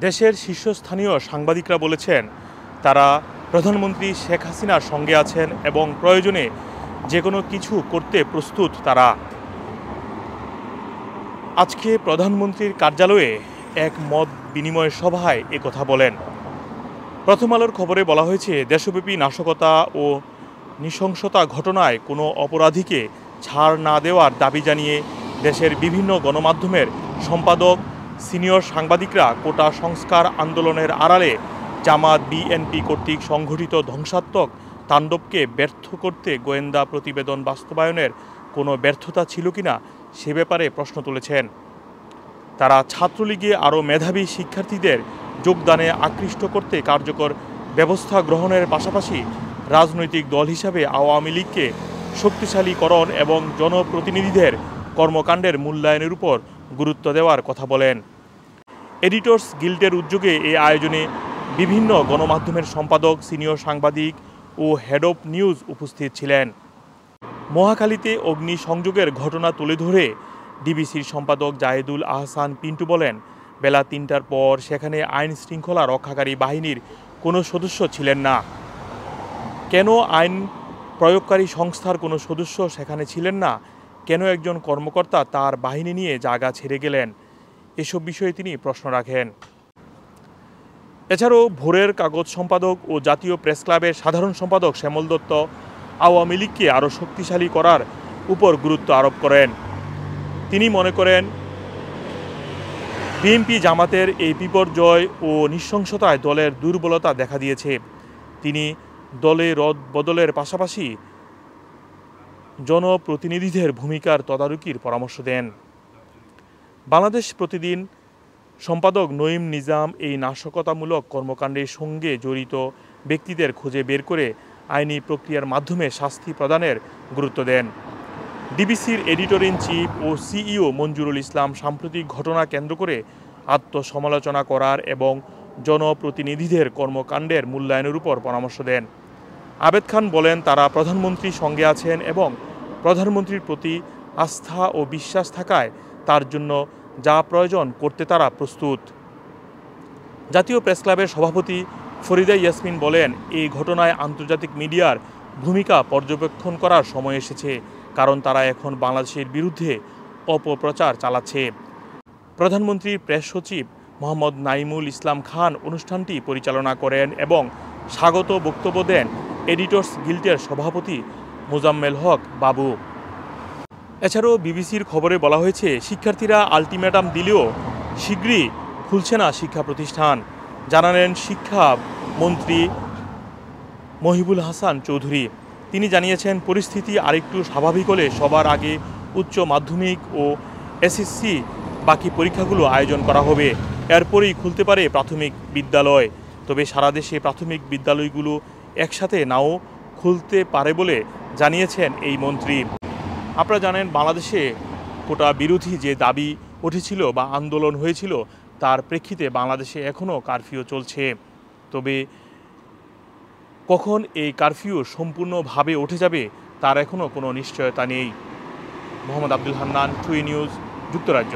দেশের শীর্ষস্থানীয় সাংবাদিকরা বলেছেন, তারা প্রধানমন্ত্রী শেখ হাসিনার সঙ্গে আছেন এবং প্রয়োজনে যে কোনো কিছু করতে প্রস্তুত তারা। আজকে প্রধানমন্ত্রীর কার্যালয়ে এক মত বিনিময় সভায় কথা বলেন। প্রথম আলোর খবরে বলা হয়েছে, দেশব্যাপী নাশকতা ও নৃশংসতা ঘটনায় কোনো অপরাধীকে ছাড় না দেওয়ার দাবি জানিয়ে দেশের বিভিন্ন গণমাধ্যমের সম্পাদক সিনিয়র সাংবাদিকরা কোটা সংস্কার আন্দোলনের আড়ালে জামাত বিএনপি কর্তৃক সংঘটিত ধ্বংসাত্মক তাণ্ডবকে ব্যর্থ করতে গোয়েন্দা প্রতিবেদন বাস্তবায়নের কোনো ব্যর্থতা ছিল কিনা সে ব্যাপারে প্রশ্ন তুলেছেন। তারা ছাত্রলীগে আরও মেধাবী শিক্ষার্থীদের যোগদানে আকৃষ্ট করতে কার্যকর ব্যবস্থা গ্রহণের পাশাপাশি রাজনৈতিক দল হিসাবে আওয়ামী লীগকে শক্তিশালীকরণ এবং জনপ্রতিনিধিদের কর্মকাণ্ডের মূল্যায়নের উপর গুরুত্ব দেওয়ার কথা বলেন। এডিটর্স গিল্ডের উদ্যোগে এই আয়োজনে বিভিন্ন গণমাধ্যমের সম্পাদক, সিনিয়র সাংবাদিক ও হেড অফ নিউজ উপস্থিত ছিলেন। মহাখালীতে অগ্নি সংযোগের ঘটনা তুলে ধরে ডিবিসির সম্পাদক জাহেদুল আহসান পিন্টু বলেন, বেলা তিনটার পর সেখানে আইন শৃঙ্খলা রক্ষাকারী বাহিনীর কোনো সদস্য ছিলেন না। কেন আইন প্রয়োগকারী সংস্থার কোনো সদস্য সেখানে ছিলেন না? কেন একজন কর্মকর্তা তার বাহিনী নিয়ে জায়গা ছেড়ে গেলেন? এসব বিষয়ে তিনি প্রশ্ন রাখেন। এছাড়াও ভোরের কাগজ সম্পাদক ও জাতীয় প্রেস ক্লাবের সাধারণ সম্পাদক শ্যামল দত্ত আওয়ামী লীগকে আরও শক্তিশালী করার উপর গুরুত্ব আরোপ করেন। তিনি মনে করেন, বিএনপি জামাতের এই বিপর্যয় ও নৃশংসতায় দলের দুর্বলতা দেখা দিয়েছে। তিনি দলে রদ বদলের পাশাপাশি জনপ্রতিনিধিদের ভূমিকার তদারকির পরামর্শ দেন। বাংলাদেশ প্রতিদিন সম্পাদক নঈম নিজাম এই নাশকতামূলক কর্মকাণ্ডের সঙ্গে জড়িত ব্যক্তিদের খুঁজে বের করে আইনি প্রক্রিয়ার মাধ্যমে শাস্তি প্রদানের গুরুত্ব দেন। ডিবিসির এডিটর ইন চিফ ও সিইও মঞ্জুরুল ইসলাম সাম্প্রতিক ঘটনা কেন্দ্র করে আত্মসমালোচনা করার এবং জনপ্রতিনিধিদের কর্মকাণ্ডের মূল্যায়নের উপর পরামর্শ দেন। আবেদ খান বলেন, তারা প্রধানমন্ত্রীর সঙ্গে আছেন এবং প্রধানমন্ত্রীর প্রতি আস্থা ও বিশ্বাস থাকায় তার জন্য যা প্রয়োজন করতে তারা প্রস্তুত। জাতীয় প্রেস ক্লাবের সভাপতি ফরিদা ইয়াসমিন বলেন, এই ঘটনায় আন্তর্জাতিক মিডিয়ার ভূমিকা পর্যবেক্ষণ করার সময় এসেছে, কারণ তারা এখন বাংলাদেশের বিরুদ্ধে অপপ্রচার চালাচ্ছে। প্রধানমন্ত্রীর প্রেস সচিব মোহাম্মদ নাইমুল ইসলাম খান অনুষ্ঠানটি পরিচালনা করেন এবং স্বাগত বক্তব্য দেন এডিটর্স গিল্ডের সভাপতি মোজাম্মেল হক বাবু। এছাড়াও বিবিসির খবরে বলা হয়েছে, শিক্ষার্থীরা আলটিমেটাম দিলেও শীঘ্রই খুলছে না শিক্ষা প্রতিষ্ঠান। জানালেন শিক্ষা মন্ত্রী মহিবুল হাসান চৌধুরী। তিনি জানিয়েছেন, পরিস্থিতি আরেকটু স্বাভাবিক হলে সবার আগে উচ্চ মাধ্যমিক ও এসএসসি বাকি পরীক্ষাগুলো আয়োজন করা হবে। এরপরেই খুলতে পারে প্রাথমিক বিদ্যালয়। তবে সারা দেশে প্রাথমিক বিদ্যালয়গুলো একসাথে নাও খুলতে পারে বলে জানিয়েছেন এই মন্ত্রী। আপনারা জানেন বাংলাদেশে কোটা বিরোধী যে দাবি উঠেছিল বা আন্দোলন হয়েছিল, তার প্রেক্ষিতে বাংলাদেশে এখনও কারফিউ চলছে। তবে কখন এই কারফিউ সম্পূর্ণভাবে উঠে যাবে, তার এখনও কোনো নিশ্চয়তা নেই। মোহাম্মদ আব্দুল হান্নান টুই নিউজ, যুক্তরাজ্য।